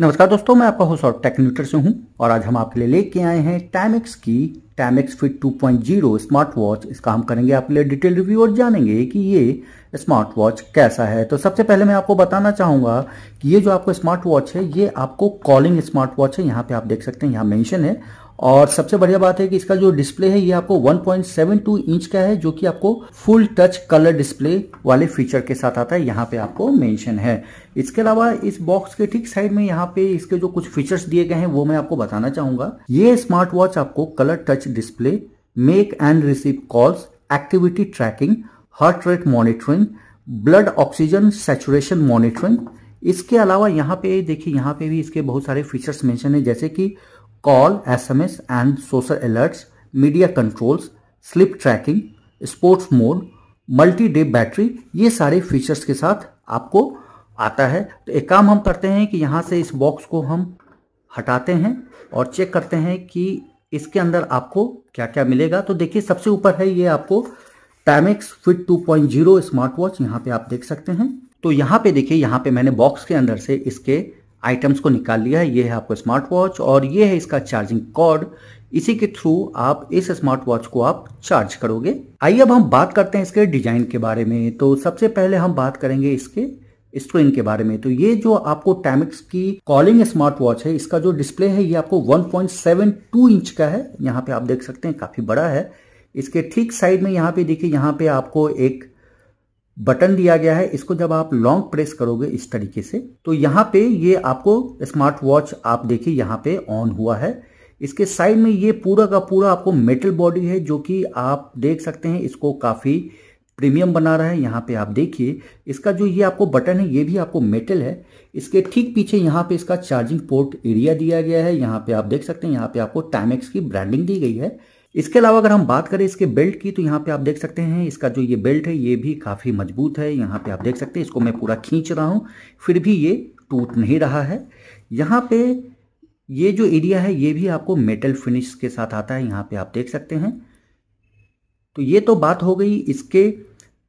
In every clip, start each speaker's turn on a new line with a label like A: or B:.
A: नमस्कार दोस्तों, मैं आपका होस्ट और टेक्न्यूटर से हूँ और आज हम आपके लिए लेके आए हैं टाइमेक्स की टाइमेक्स फिट 2.0 स्मार्ट वॉच इसका हम करेंगे आपके लिए डिटेल रिव्यू और जानेंगे कि ये स्मार्ट वॉच कैसा है। तो सबसे पहले मैं आपको बताना चाहूँगा कि ये जो आपको स्मार्ट वॉच है, ये आपको कॉलिंग स्मार्ट वॉच है। यहाँ पे आप देख सकते हैं, यहाँ मैंशन है। और सबसे बढ़िया बात है कि इसका जो डिस्प्ले है, ये आपको 1.72 इंच का है, जो कि आपको फुल टच कलर डिस्प्ले वाले फीचर के साथ आता है। यहाँ पे आपको मेंशन है। इसके अलावा इस बॉक्स के ठीक साइड में यहाँ पे इसके जो कुछ फीचर्स दिए गए हैं, वो मैं आपको बताना चाहूँगा। ये स्मार्ट वॉच आपको colour touch display make and receive calls activity tracking heart rate monitoring blood oxygen saturation monitoring इसके अलावा यहाँ पे, देखिए, यहाँ पे भी इसके बहुत सारे फीचर्स मेंशन है, जैसे कि call SMS and social alerts media controls sleep tracking sports mode multi day battery ये सारे फीचर्स के साथ आपको आता है। तो एक काम हम करते हैं कि यहाँ से इस बॉक्स को हम हटाते हैं और चेक करते हैं कि इसके अंदर आपको क्या क्या मिलेगा। तो देखिए, सबसे ऊपर है ये आपको टाइमेक्स फिट 2.0 स्मार्ट वॉच यहाँ पे आप देख सकते हैं। तो यहाँ पे देखिए, यहाँ पे मैंने बॉक्स के अंदर से इसके आइटम्स को निकाल लिया है। ये है आपका स्मार्ट वॉच और ये है इसका चार्जिंग कॉर्ड इसी के थ्रू आप इस स्मार्ट वॉच को आप चार्ज करोगे। आइए अब हम बात करते हैं इसके डिज़ाइन के बारे में। तो सबसे पहले हम बात करेंगे इसके स्क्रीन के बारे में। तो ये जो आपको टैमिक्स की कॉलिंग स्मार्ट वॉच है, इसका जो डिस्प्ले है, ये आपको 1.72 इंच का है। यहाँ पे आप देख सकते हैं, काफ़ी बड़ा है। इसके ठीक साइड में यहाँ पे देखिए, यहाँ पे आपको एक बटन दिया गया है, इसको जब आप लॉन्ग प्रेस करोगे इस तरीके से तो यहाँ पे ये आपको स्मार्ट वॉच आप देखिए यहाँ पे ऑन हुआ है। इसके साइड में ये पूरा का पूरा आपको मेटल बॉडी है, जो कि आप देख सकते हैं, इसको काफ़ी प्रीमियम बना रहा है। यहाँ पे आप देखिए, इसका जो ये आपको बटन है, ये भी आपको मेटल है। इसके ठीक पीछे यहाँ पे इसका चार्जिंग पोर्ट एरिया दिया गया है। यहाँ पे आप देख सकते हैं, यहाँ पे आपको टाइमेक्स की ब्रांडिंग दी गई है। इसके अलावा अगर हम बात करें इसके बेल्ट की तो यहाँ पे आप देख सकते हैं, इसका जो ये बेल्ट है, ये भी काफ़ी मज़बूत है। यहाँ पे आप देख सकते हैं, इसको मैं पूरा खींच रहा हूँ, फिर भी ये टूट नहीं रहा है। यहाँ पे ये जो एरिया है, ये भी आपको मेटल फिनिश के साथ आता है, यहाँ पे आप देख सकते हैं। तो ये तो बात हो गई इसके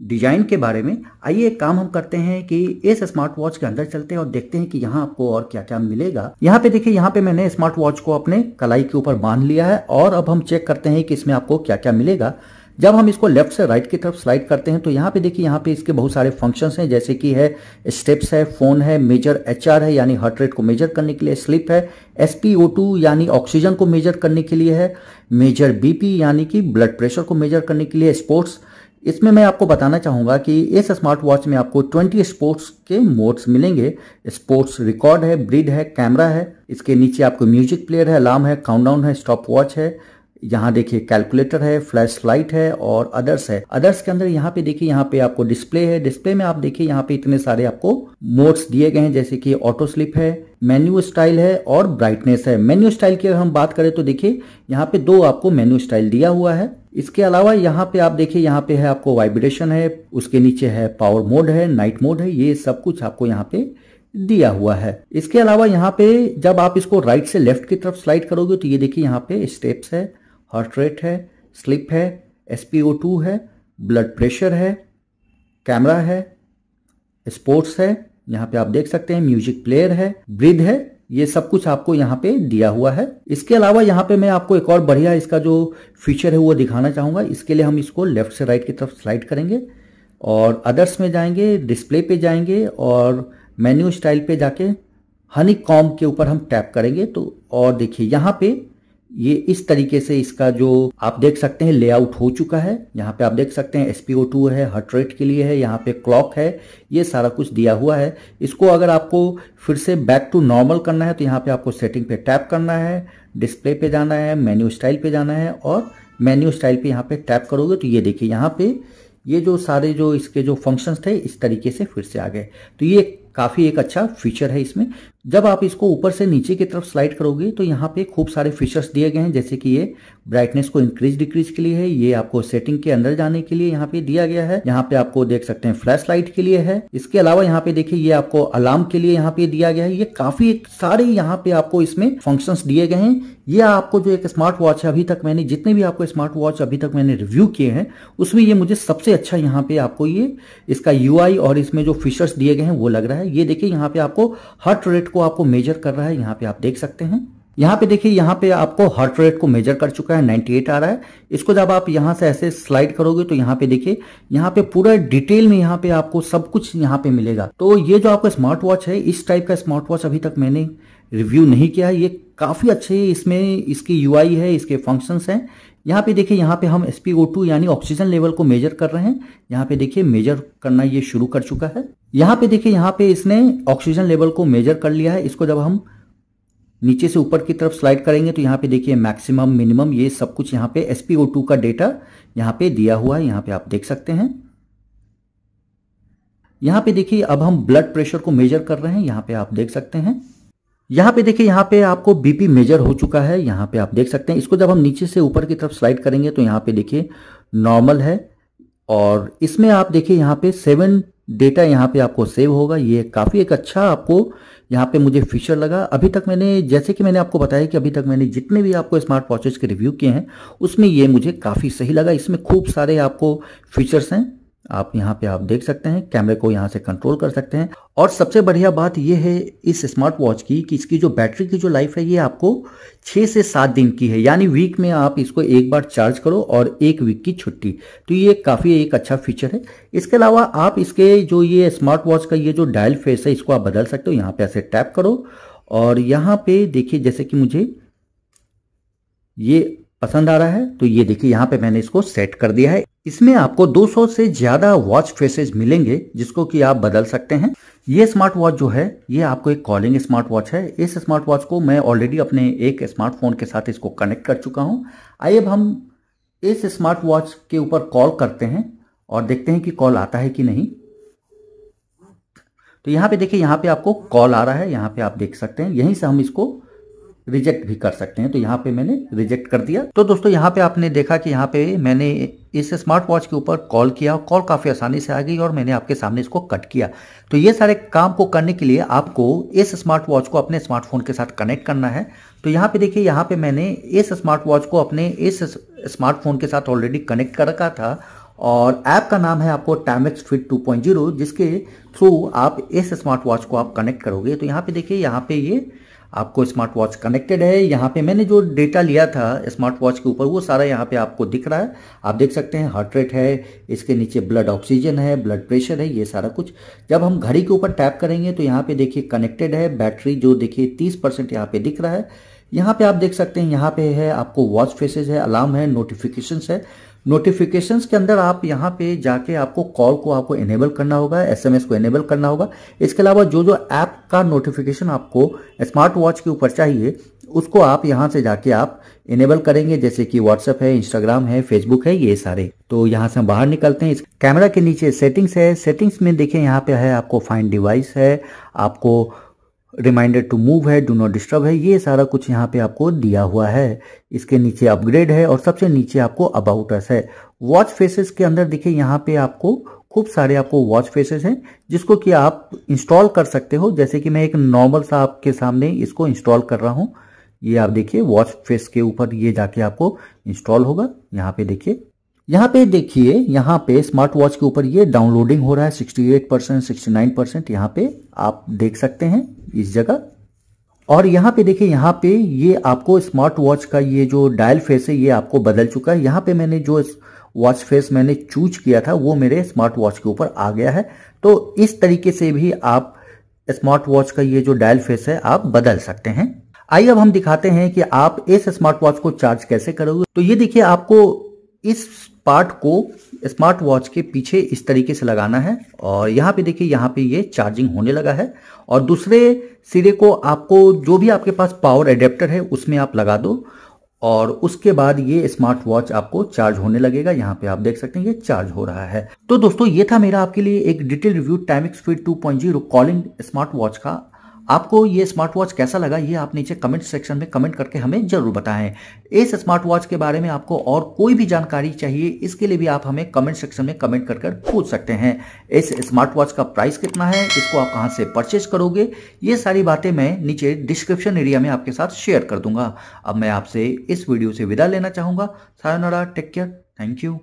A: डिज़ाइन के बारे में, आइए एक काम हम करते हैं कि इस स्मार्ट वॉच के अंदर चलते हैं और देखते हैं कि यहाँ आपको और क्या क्या मिलेगा। यहाँ पे देखिए, यहाँ पे मैंने स्मार्ट वॉच को अपने कलाई के ऊपर बाँध लिया है और अब हम चेक करते हैं कि इसमें आपको क्या क्या मिलेगा। जब हम इसको लेफ़्ट से राइट की तरफ़ स्लाइड करते हैं तो यहाँ पे देखिए, यहाँ पे इसके बहुत सारे फ़ंक्शंस हैं, जैसे कि है स्टेप्स है फ़ोन है मेजर एचआर है, यानी हार्ट रेट को मेजर करने के लिए स्लिप है एस यानी ऑक्सीजन को मेजर करने के लिए है मेजर बीपी यानी कि ब्लड प्रेशर को मेजर करने के लिए स्पोर्ट्स इसमें मैं आपको बताना चाहूँगा कि इस स्मार्ट वॉच में आपको 20 स्पोर्ट्स के मोड्स मिलेंगे। स्पोर्ट्स रिकॉर्ड है ब्रिड है कैमरा है, इसके नीचे आपको म्यूज़िक प्लेयर है अलार्म है काउंटडाउन है स्टॉप वॉच है। यहाँ देखिए कैलकुलेटर है फ्लैश लाइट है और अदर्स है। अदर्स के अंदर यहाँ पे देखिए, यहाँ पे आपको डिस्प्ले है। डिस्प्ले में आप देखिए, यहाँ पे इतने सारे आपको मोड्स दिए गए हैं, जैसे कि ऑटो स्लिप है मेन्यू स्टाइल है और ब्राइटनेस है। मेन्यू स्टाइल की अगर हम बात करें तो देखिए, यहाँ पे दो आपको मेन्यू स्टाइल दिया हुआ है। इसके अलावा यहाँ पे आप देखिए, यहाँ पे है आपको वाइब्रेशन है, उसके नीचे है पावर मोड है नाइट मोड है, ये सब कुछ आपको यहाँ पे दिया हुआ है। इसके अलावा यहाँ पे जब आप इसको राइट से लेफ़्ट की तरफ़ स्लाइड करोगे तो ये देखिए, यहाँ पे स्टेप्स है। हार्ट रेट है स्लिप है एस है ब्लड प्रेशर है कैमरा है स्पोर्ट्स है, यहाँ पे आप देख सकते हैं म्यूज़िक प्लेयर है ब्रिद है, ये सब कुछ आपको यहाँ पे दिया हुआ है। इसके अलावा यहाँ पे मैं आपको एक और बढ़िया इसका जो फीचर है वो दिखाना चाहूँगा। इसके लिए हम इसको लेफ़्ट से राइट की तरफ़ स्लाइड करेंगे और अदर्स में जाएँगे डिस्प्ले पे जाएँगे और मेन्यू स्टाइल पे जाके हनी कॉम के ऊपर हम टैप करेंगे। तो और देखिए, यहाँ पे ये इस तरीके से इसका जो आप देख सकते हैं लेआउट हो चुका है। यहाँ पे आप देख सकते हैं एसपीओ टू है हार्ट रेट के लिए है, यहाँ पे क्लॉक है, ये सारा कुछ दिया हुआ है। इसको अगर आपको फिर से बैक टू नॉर्मल करना है तो यहाँ पे आपको सेटिंग पे टैप करना है डिस्प्ले पे जाना है मेन्यू स्टाइल पे जाना है, और मेन्यू स्टाइल पे यहाँ पे टैप करोगे तो ये देखिए, यहाँ पे ये जो सारे जो इसके जो फ़ंक्शंस थे, इस तरीके से फिर से आ गए। तो ये काफ़ी एक अच्छा फीचर है इसमें। जब आप इसको ऊपर से नीचे की तरफ़ स्लाइड करोगे तो यहाँ पे खूब सारे फीचर्स दिए गए हैं, जैसे कि ये ब्राइटनेस को इंक्रीज डिक्रीज के लिए है, ये आपको सेटिंग के अंदर जाने के लिए यहाँ पे दिया गया है, यहाँ पे आपको देख सकते हैं फ्लैश लाइट के लिए है। इसके अलावा यहाँ पे देखिए, ये आपको अलार्म के लिए यहाँ पे दिया गया है। ये काफ़ी सारे यहाँ पे आपको इसमें फ़ंक्शन दिए गए हैं। ये आपको जो एक स्मार्ट वॉच है, अभी तक मैंने, जितने भी आपको स्मार्ट वॉच अभी तक मैंने रिव्यू किए हैं, उसमें ये मुझे सबसे अच्छा यहाँ पे आपको ये, इसका यूआई और इसमें जो फीचर्स दिए गए हैं, वो लग रहा है। ये देखिए, यहाँ पे आपको हार्ट रेट को आपको मेजर कर रहा है, यहाँ पे आप देख सकते हैं। यहाँ पे देखिए, यहाँ पे आपको हार्ट रेट को मेजर कर चुका है 98 आ रहा है। इसको जब आप यहाँ से ऐसे स्लाइड करोगे तो यहाँ पे देखिए, यहाँ पे पूरा डिटेल में यहाँ पे आपको सब कुछ यहाँ पे मिलेगा। तो ये जो आपका स्मार्ट वॉच है, इस टाइप का स्मार्ट वॉच अभी तक मैंने रिव्यू नहीं किया है। ये काफ़ी अच्छे इसमें इसकी यूआई है इसके फ़ंक्शंस हैं यहाँ पे देखिए यहाँ पे हम एस यानी ऑक्सीजन लेवल को मेजर कर रहे हैं यहाँ पे देखिए मेजर करना ये शुरू कर चुका है यहाँ पे देखिए यहाँ पे इसने ऑक्सीजन लेवल को मेजर कर लिया है इसको जब हम नीचे से ऊपर की तरफ़ स्लाइड करेंगे तो यहाँ पे देखिए मैक्सिमम मिनिमम ये सब कुछ यहाँ पे एस का डेटा यहाँ पे दिया हुआ है यहाँ पे आप देख सकते हैं यहाँ पे देखिए अब हम ब्लड प्रेशर को मेजर कर रहे हैं यहाँ पे आप देख सकते हैं यहाँ पे देखिए, यहाँ पे आपको बीपी मेजर हो चुका है। यहाँ पे आप देख सकते हैं, इसको जब हम नीचे से ऊपर की तरफ़ स्लाइड करेंगे तो यहाँ पे देखिए नॉर्मल है। और इसमें आप देखिए, यहाँ पे सेवन डेटा यहाँ पे आपको सेव होगा। ये काफ़ी एक अच्छा आपको यहाँ पे मुझे फीचर लगा। अभी तक मैंने, जैसे कि मैंने आपको बताया कि अभी तक मैंने जितने भी आपको स्मार्ट वॉचेस के रिव्यू किए हैं, उसमें ये मुझे काफ़ी सही लगा। इसमें खूब सारे आपको फीचर्स हैं। आप यहाँ पे आप देख सकते हैं, कैमरे को यहाँ से कंट्रोल कर सकते हैं। और सबसे बढ़िया बात यह है इस स्मार्ट वॉच की कि इसकी जो बैटरी की जो लाइफ है, ये आपको छः से सात दिन की है। यानी वीक में आप इसको एक बार चार्ज करो और एक वीक की छुट्टी। तो ये काफ़ी एक अच्छा फीचर है। इसके अलावा आप इसके जो ये स्मार्ट वॉच का ये जो डायल फेस है, इसको आप बदल सकते हो। यहाँ पे ऐसे टैप करो और यहाँ पे देखिए, जैसे कि मुझे ये पसंद आ रहा है तो ये देखिए यहाँ पे मैंने इसको सेट कर दिया है। इसमें आपको 200 से ज़्यादा वॉच फेसेस मिलेंगे, जिसको कि आप बदल सकते हैं। ये स्मार्ट वॉच जो है, ये आपको एक कॉलिंग स्मार्ट वॉच है। इस स्मार्ट वॉच को मैं ऑलरेडी अपने एक स्मार्टफ़ोन के साथ इसको कनेक्ट कर चुका हूँ। आइए अब हम इस स्मार्ट वॉच के ऊपर कॉल करते हैं और देखते हैं कि कॉल आता है कि नहीं। तो यहाँ पे देखिए, यहाँ पे आपको कॉल आ रहा है, यहाँ पे आप देख सकते हैं। यहीं से हम इसको रिजेक्ट भी कर सकते हैं। तो यहाँ पे मैंने रिजेक्ट कर दिया। तो दोस्तों, यहाँ पे आपने देखा कि यहाँ पे मैंने इस स्मार्ट वॉच के ऊपर कॉल किया। कॉल काफ़ी आसानी से आ गई और मैंने आपके सामने इसको कट किया। तो ये सारे काम को करने के लिए आपको इस स्मार्ट वॉच को अपने स्मार्टफ़ोन के साथ कनेक्ट करना है। तो यहाँ पे देखिए, यहाँ पे मैंने इस स्मार्ट वॉच को अपने इस स्मार्टफ़ोन के साथ ऑलरेडी कनेक्ट कर रखा था। और ऐप का नाम है आपको टाइमेक्स फिट 2.0 जिसके थ्रू आप इस स्मार्ट वॉच को आप कनेक्ट करोगे। तो यहाँ पे देखिए, यहाँ पे ये आपको स्मार्ट वॉच कनेक्टेड है। यहाँ पे मैंने जो डेटा लिया था स्मार्ट वॉच के ऊपर, वो सारा यहाँ पे आपको दिख रहा है। आप देख सकते हैं हार्ट रेट है, इसके नीचे ब्लड ऑक्सीजन है ब्लड प्रेशर है, ये सारा कुछ। जब हम घड़ी के ऊपर टैप करेंगे तो यहाँ पे देखिए कनेक्टेड है बैटरी जो देखिए तीस परसेंट यहाँ पे दिख रहा है। यहाँ पे आप देख सकते हैं, यहाँ पे है आपको वॉच फेसेस है अलार्म है नोटिफिकेशन है। नोटिफिकेशंस के अंदर आप यहाँ पे जाके आपको कॉल को आपको इनेबल करना होगा एसएमएस को इनेबल करना होगा। इसके अलावा जो जो ऐप का नोटिफिकेशन आपको स्मार्ट वॉच के ऊपर चाहिए, उसको आप यहाँ से जाके आप इनेबल करेंगे, जैसे कि व्हाट्सएप है इंस्टाग्राम है फेसबुक है, ये सारे। तो यहाँ से हम बाहर निकलते हैं। इस कैमरा के नीचे सेटिंग्स है। सेटिंग्स में देखिए, यहाँ पे है आपको फाइन डिवाइस है, आपको रिमाइंडर टू मूव है डू नॉट डिस्टर्ब है, ये सारा कुछ यहाँ पे आपको दिया हुआ है। इसके नीचे अपग्रेड है और सबसे नीचे आपको अबाउट अस है। वॉच फेसेस के अंदर देखिए, यहाँ पे आपको खूब सारे आपको वॉच फेसेस हैं, जिसको कि आप इंस्टॉल कर सकते हो। जैसे कि मैं एक नॉर्मल सा आपके सामने इसको इंस्टॉल कर रहा हूँ। ये आप देखिए वॉच फेस के ऊपर ये जाके आपको इंस्टॉल होगा। यहाँ पे देखिए यहाँ पे देखिए, यहाँ पे स्मार्ट वॉच के ऊपर ये डाउनलोडिंग हो रहा है 68 परसेंट सिक्सटी परसेंट यहाँ पे आप देख सकते हैं इस जगह। और यहाँ पे देखिए, यहाँ पे ये आपको स्मार्ट वॉच का ये जो डायल फेस है, ये आपको बदल चुका है। यहाँ पे मैंने जो वॉच फेस मैंने चूज़ किया था, वो मेरे स्मार्ट वॉच के ऊपर आ गया है। तो इस तरीके से भी आप स्मार्ट वॉच का ये जो डायल फेस है, आप बदल सकते हैं। आइए अब हम दिखाते हैं कि आप इस स्मार्ट वॉच को चार्ज कैसे करोगे। तो ये देखिए, आपको इस पार्ट को स्मार्ट वॉच के पीछे इस तरीके से लगाना है और यहाँ पे देखिए, यहाँ पे ये चार्जिंग होने लगा है। और दूसरे सिरे को आपको जो भी आपके पास पावर एडेप्टर है, उसमें आप लगा दो और उसके बाद ये स्मार्ट वॉच आपको चार्ज होने लगेगा। यहाँ पे आप देख सकते हैं, ये चार्ज हो रहा है। तो दोस्तों, ये था मेरा आपके लिए एक detail review Timex fit 2.0 calling smart watch का आपको ये स्मार्ट वॉच कैसा लगा, ये आप नीचे कमेंट सेक्शन में कमेंट करके हमें ज़रूर बताएँ। इस स्मार्ट वॉच के बारे में आपको और कोई भी जानकारी चाहिए, इसके लिए भी आप हमें कमेंट सेक्शन में कमेंट कर कर पूछ सकते हैं। इस स्मार्ट वॉच का प्राइस कितना है, इसको आप कहाँ से परचेज करोगे, ये सारी बातें मैं नीचे डिस्क्रिप्शन एरिया में आपके साथ शेयर कर दूँगा। अब मैं आपसे इस वीडियो से विदा लेना चाहूँगा। Sayonara take care thank you